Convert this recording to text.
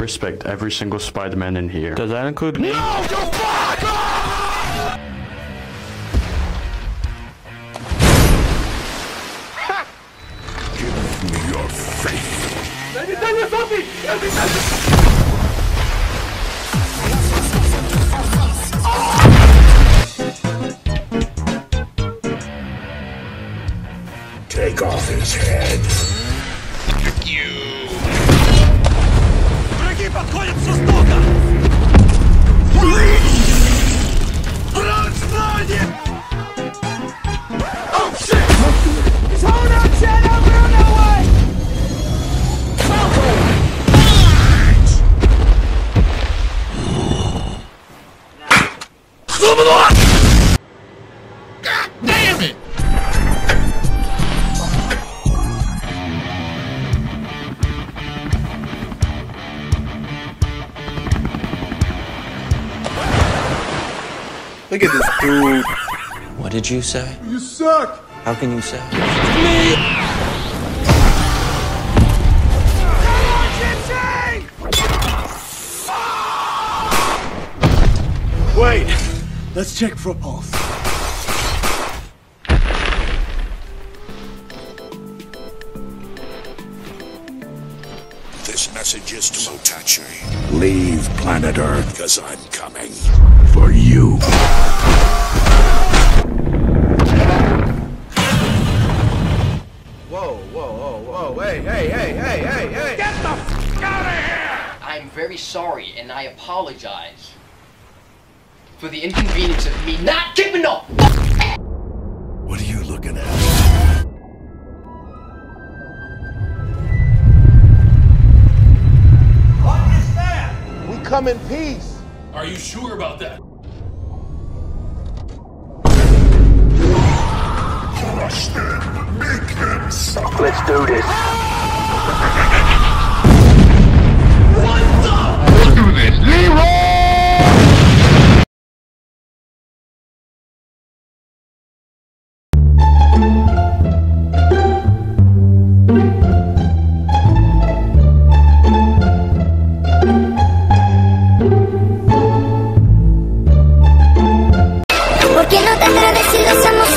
respect every single Spider-Man in here. Does that include me? No, you fuck! Give me your faith. Let me tell you something! Let me tell you Take off his head. Враги подходят с востока! Враг сзади! Oh, shit! Zona Jenna, run away! March! Со мной! Look at this dude. What did you say? You suck. How can you say? Me? Wait. Let's check for a pulse. This message is to Motachi. Leave planet Earth, because I'm coming. For you. Whoa, whoa, whoa, whoa. Hey, hey, hey, hey, hey, hey. Get the f out of here! I'm very sorry and I apologize for the inconvenience of me not keeping up. come in peace. Are you sure about that? Crush them. Make them. Let's do this. what the? Do this, si deseamos